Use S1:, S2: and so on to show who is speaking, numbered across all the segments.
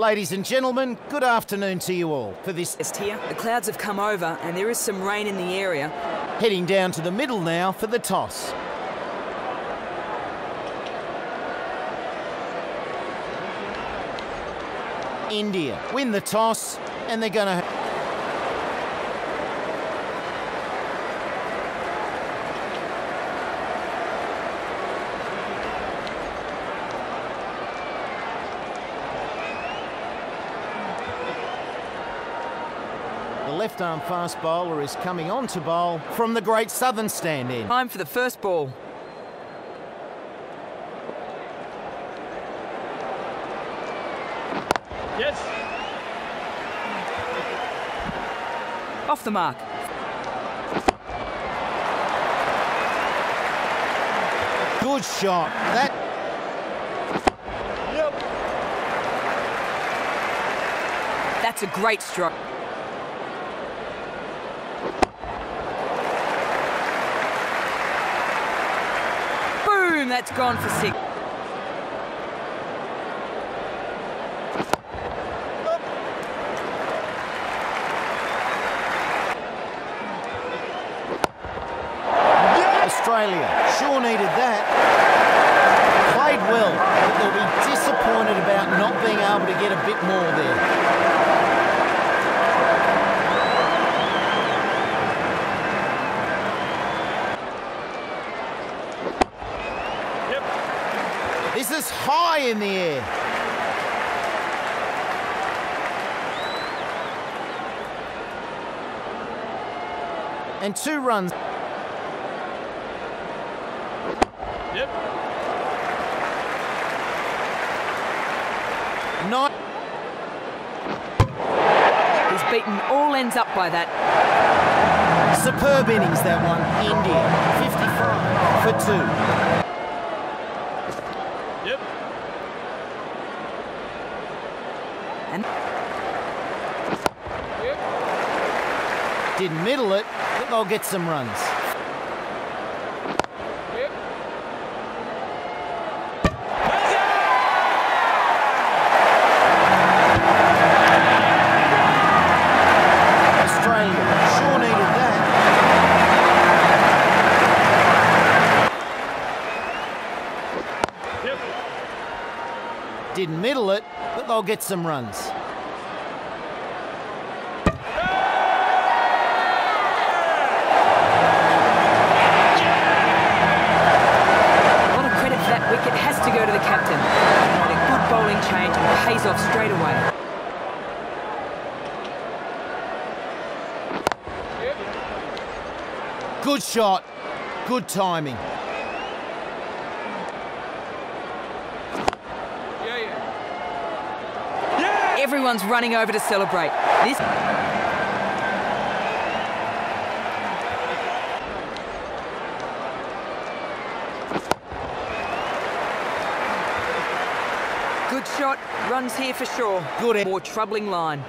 S1: Ladies and gentlemen, good afternoon to you all for this.
S2: Here, the clouds have come over and there is some rain in the area.
S1: Heading down to the middle now for the toss. India win the toss and they're going to. Left arm fast bowler is coming on to bowl from the great southern stand in.
S2: Time for the first ball.
S3: Yes.
S2: Off the mark.
S1: Good shot. That
S3: Yep.
S2: That's a great stroke. That's gone for six.
S1: Australia sure needed that. Played well, but they'll be disappointed about not being able to get a bit more there.
S3: Yep.
S1: This is high in the air. And two runs.
S3: Yep.
S1: Not
S2: He's beaten all ends up by that.
S1: superb innings that one. India 55 for two. Didn't middle it, but they'll get some runs. Didn't middle it, but they'll get some runs.
S2: a lot of credit for that wicket has to go to the captain. He made a good bowling change and pays off straight away.
S1: Good shot, good timing.
S3: Yeah, yeah.
S2: Everyone's running over to celebrate. This Good shot, runs here for sure.
S1: Good.
S2: More troubling line.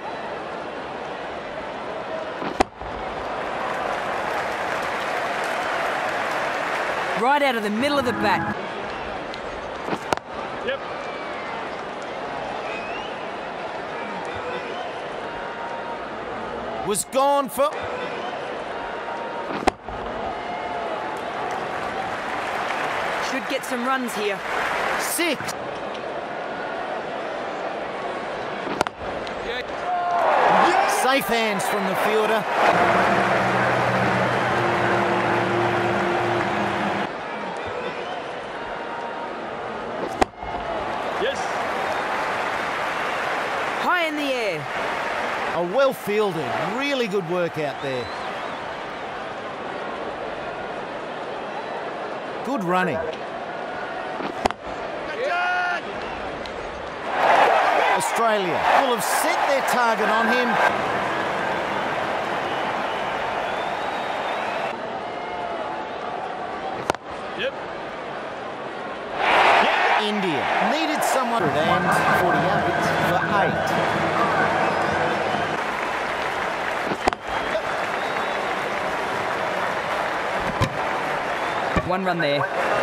S2: Right out of the middle of the bat.
S3: Yep.
S1: Was gone for.
S2: Should get some runs here.
S1: Six. Safe hands from the fielder.
S3: Yes.
S2: High in the air.
S1: A well fielded, really good work out there. Good running. Australia will have set their target on him.
S3: Yep.
S1: India needed someone and 48 for eight.
S2: One run there.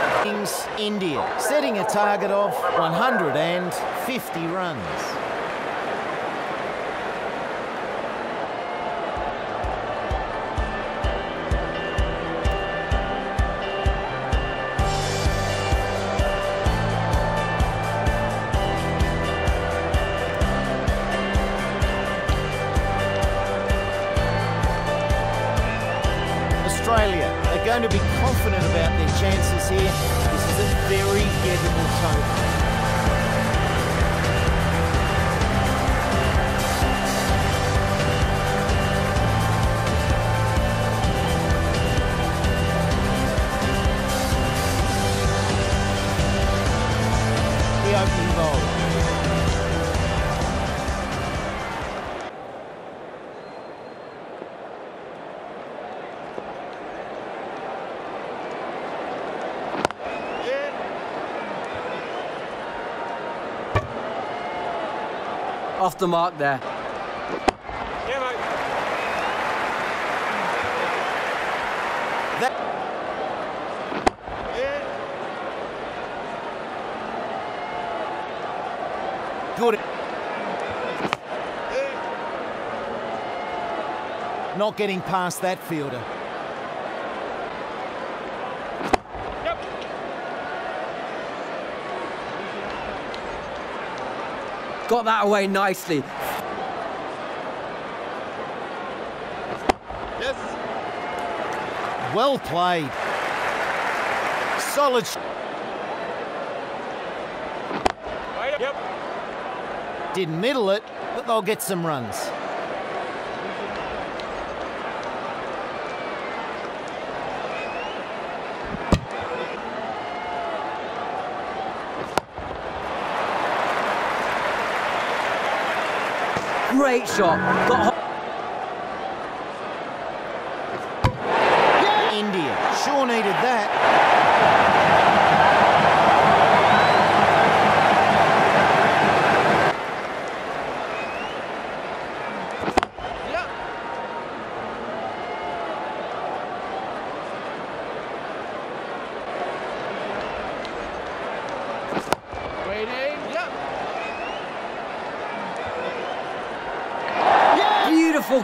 S1: India, setting a target of 150 runs. Australia are going to be confident about their chances here this is a very gettable total.
S4: Off the mark there.
S3: Yeah, mate.
S1: That good. Not getting past that fielder.
S4: Got that away nicely.
S3: Yes.
S1: Well played. Solid. sh-
S3: Right. Yep.
S1: Didn't middle it, but they'll get some runs.
S4: Great shot. Got
S1: India sure needed that.
S3: Yeah. Waiting. Yeah.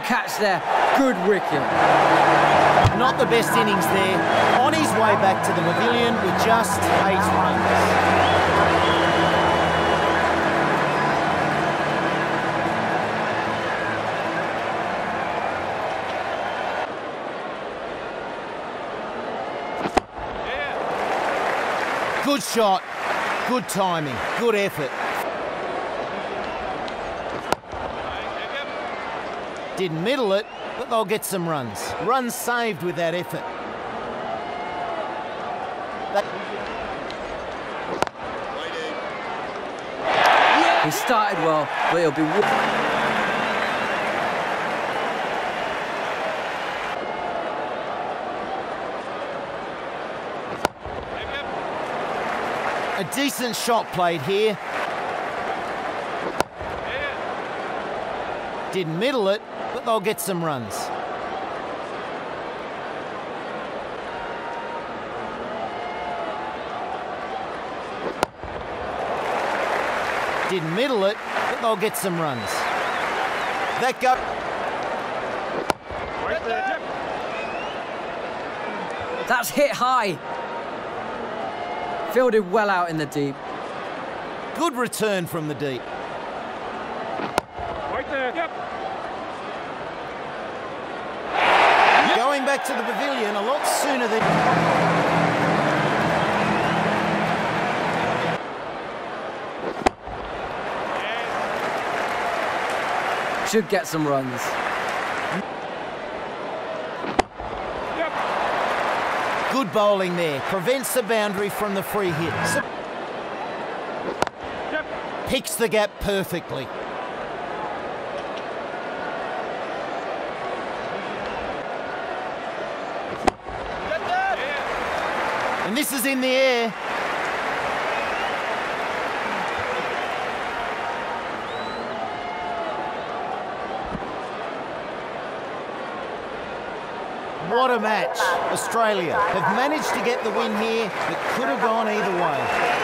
S4: Catch there. Good wicket.
S1: Not the best innings there. On his way back to the pavilion with just eight runs. Good shot, good timing, good effort. Didn't middle it, but they'll get some runs. Runs saved with that effort. That-
S4: He started well, but he'll be. wo-
S3: Yep. Yep.
S1: a decent shot played here. Didn't middle it, but they'll get some runs. Didn't middle it, but they'll get some runs. That go.
S3: Right there. Yep.
S4: That's hit high. Fielded well out in the deep.
S1: Good return from the deep.
S3: Right there. Yep.
S1: Going back to the pavilion a lot sooner than.
S3: Yes.
S4: Should get some runs.
S3: Yep.
S1: Good bowling there. Prevents the boundary from the free hit.
S3: Yep.
S1: picks the gap perfectly. This is in the air. What a match. Australia have managed to get the win here, but could have gone either way.